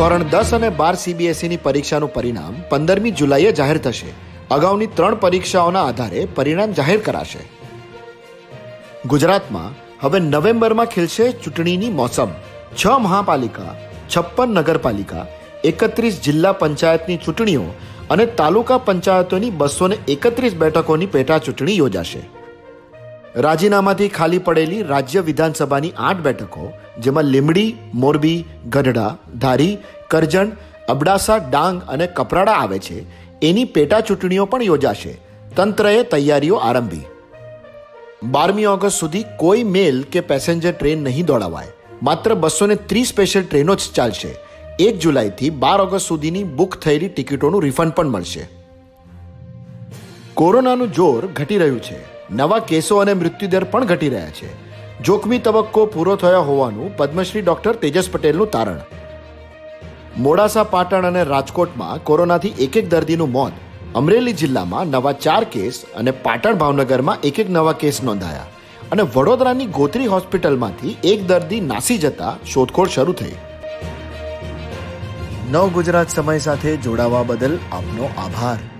ધોરણ દસ અને બાર સીબીએસઈની પરીક્ષાનું પરિણામ પંદરમી જુલાઈએ જાહેર થશે. અગાઉની ત્રણ પરીક્ષાઓના આધારે પરિણામ જાહેર કરાશે. ગુજરાતમાં હવે નવેમ્બરમાં ખીલશે ચૂંટણીની મોસમ. છ મહાપાલિકા, છપ્પન નગરપાલિકા, એકત્રીસ જિલ્લા પંચાયતની ચૂંટણીઓ અને તાલુકા પંચાયતોની બસો એકત્રીસ બેઠકોની પેટા ચૂંટણી યોજાશે. રાજીનામાથી ખાલી પડેલી રાજ્ય વિધાનસભાની આઠ બેઠકો, જેમાં લીમડી મોરબી, ગઢડા, ધારી, કરજણ, અબડાસા, ડાંગ અને કપરાડા આવે છે, એની પેટા ચૂંટણીઓ પણ યોજાશે. તંત્રએ તૈયારીઓ આરંભી. બારમી ઓગસ્ટ સુધી કોઈ મેલ કે પેસેન્જર ટ્રેન નહીં દોડાવાય. માત્ર બસો ને ત્રીસ સ્પેશિયલ ટ્રેનો જ ચાલશે. એક જુલાઈથી બાર ઓગસ્ટ સુધીની બુક થયેલી ટિકિટોનું રિફંડ પણ મળશે. કોરોનાનું જોર ઘટી રહ્યું છે. નવા કેસો અને મૃત્યુદર પણ ઘટી રહ્યા છે. જોખમી તબક્કો પૂરો થયો હોવાનું પદ્મશ્રી ડોક્ટર તેજસ પટેલનું તારણ. મોડાસા, પાટણ અને રાજકોટમાં કોરોનાથી એક એક દર્દીનું મોત. અમરેલી જિલ્લામાં નવા ચાર કેસ અને પાટણ ભાવનગરમાં એક એક નવા કેસ નોંધાયા. અને વડોદરાની ગોત્રી હોસ્પિટલમાંથી એક દર્દી નાસી જતા શોધખોળ શરૂ થઈ. નવ ગુજરાત સમય સાથે જોડાવા બદલ આપનો આભાર.